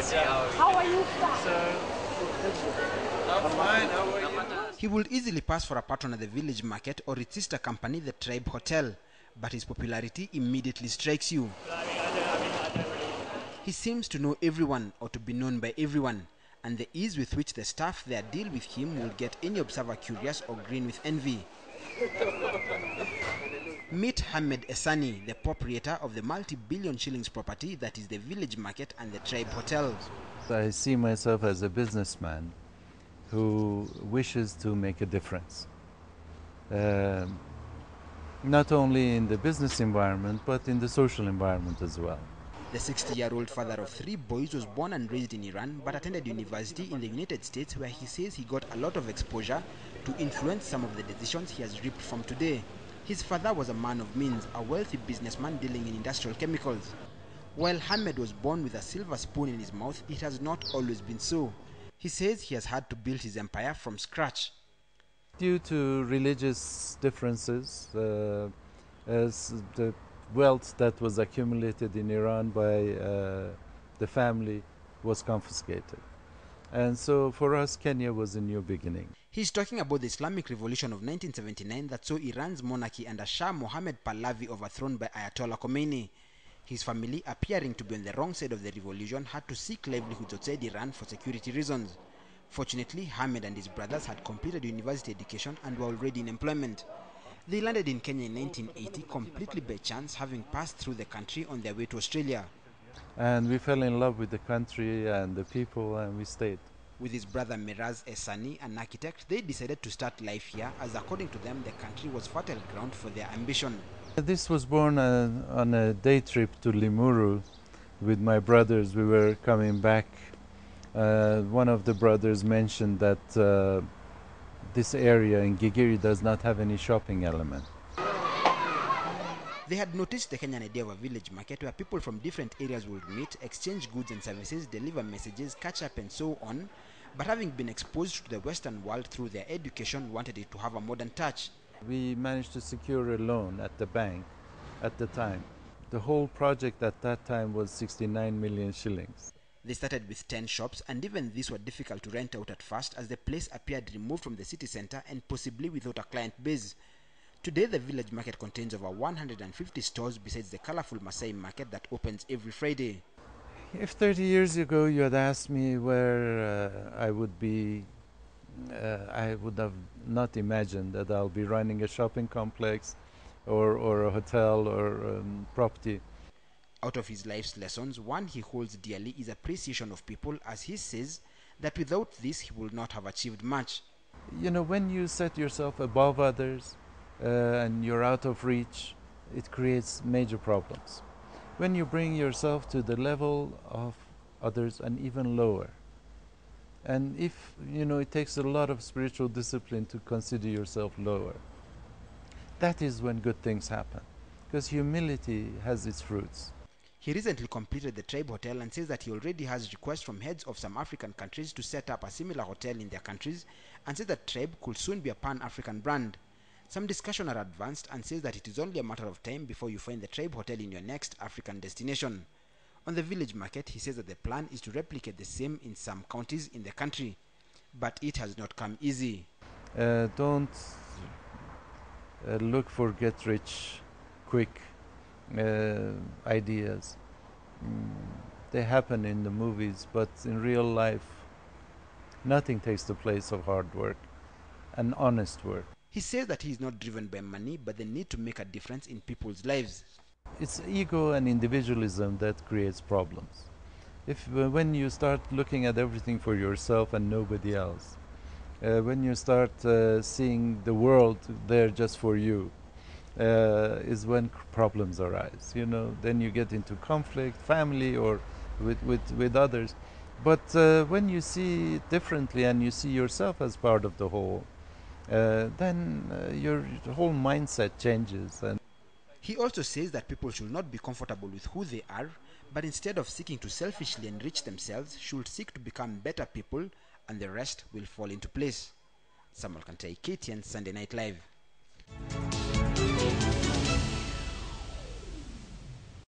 I see how. How are you? I'm fine. How are you? He would easily pass for a patron at the village market or its sister company, the Tribe Hotel, but his popularity immediately strikes you. He seems to know everyone or to be known by everyone, and the ease with which the staff there deal with him will get any observer curious or green with envy. Meet Hamed Ehsani, the proprietor of the multi-billion shillings property that is the village market and the Tribe Hotel. I see myself as a businessman who wishes to make a difference. Um, not only in the business environment, but in the social environment as well. The 60 year old father of three boys was born and raised in Iran but attended university in the United States where he says he got a lot of exposure to influence some of the decisions he has reaped from today. His father was a man of means, a wealthy businessman dealing in industrial chemicals. While Hamed was born with a silver spoon in his mouth, it has not always been so. He says he has had to build his empire from scratch. Due to religious differences, uh, as the wealth that was accumulated in Iran by uh, the family was confiscated. And so for us, Kenya was a new beginning. He's talking about the Islamic Revolution of 1979 that saw Iran's monarchy under Shah Mohammad Pahlavi overthrown by Ayatollah Khomeini. His family, appearing to be on the wrong side of the revolution, had to seek livelihoods outside Iran for security reasons. Fortunately, Hamed and his brothers had completed university education and were already in employment. They landed in Kenya in 1980 completely by chance, having passed through the country on their way to Australia. And we fell in love with the country and the people, and we stayed. With his brother Miraz Ehsani, an architect, they decided to start life here as according to them the country was fertile ground for their ambition. This was born uh, on a day trip to Limuru with my brothers. We were coming back. Uh, one of the brothers mentioned that uh, this area in Gigiri does not have any shopping element. They had noticed the Kenyan idea of a village market where people from different areas would meet, exchange goods and services, deliver messages, catch up, and so on. But having been exposed to the Western world through their education, wanted it to have a modern touch. We managed to secure a loan at the bank at the time. The whole project at that time was 69 million shillings. They started with 10 shops, and even these were difficult to rent out at first as the place appeared removed from the city center and possibly without a client base. Today, the village market contains over 150 stores besides the colorful Masai market that opens every Friday. If 30 years ago you had asked me where uh, I would be, uh, I would have not imagined that I'll be running a shopping complex or, or a hotel or um, property. Out of his life's lessons, one he holds dearly is appreciation of people, as he says that without this he will not have achieved much. You know, when you set yourself above others uh, and you're out of reach, it creates major problems. When you bring yourself to the level of others and even lower, and if, you know, it takes a lot of spiritual discipline to consider yourself lower, that is when good things happen. Because humility has its fruits. He recently completed the Tribe Hotel and says that he already has requests from heads of some African countries to set up a similar hotel in their countries and says that Tribe could soon be a pan-African brand. Some discussion are advanced and says that it is only a matter of time before you find the Tribe Hotel in your next African destination. On the village market, he says that the plan is to replicate the same in some counties in the country, but it has not come easy. Uh, don't uh, look for get rich quick uh, ideas. Mm, they happen in the movies, but in real life, nothing takes the place of hard work and honest work. He says that he is not driven by money, but the need to make a difference in people's lives. It's ego and individualism that creates problems. If uh, when you start looking at everything for yourself and nobody else, uh, when you start uh, seeing the world there just for you, uh, is when problems arise. You know, then you get into conflict, family or with with, with others. But uh, when you see differently and you see yourself as part of the whole, uh, then uh, your whole mindset changes and He also says that people should not be comfortable with who they are, but instead of seeking to selfishly enrich themselves, should seek to become better people, and the rest will fall into place. Samuel Kantai, KTN Sunday Night Live.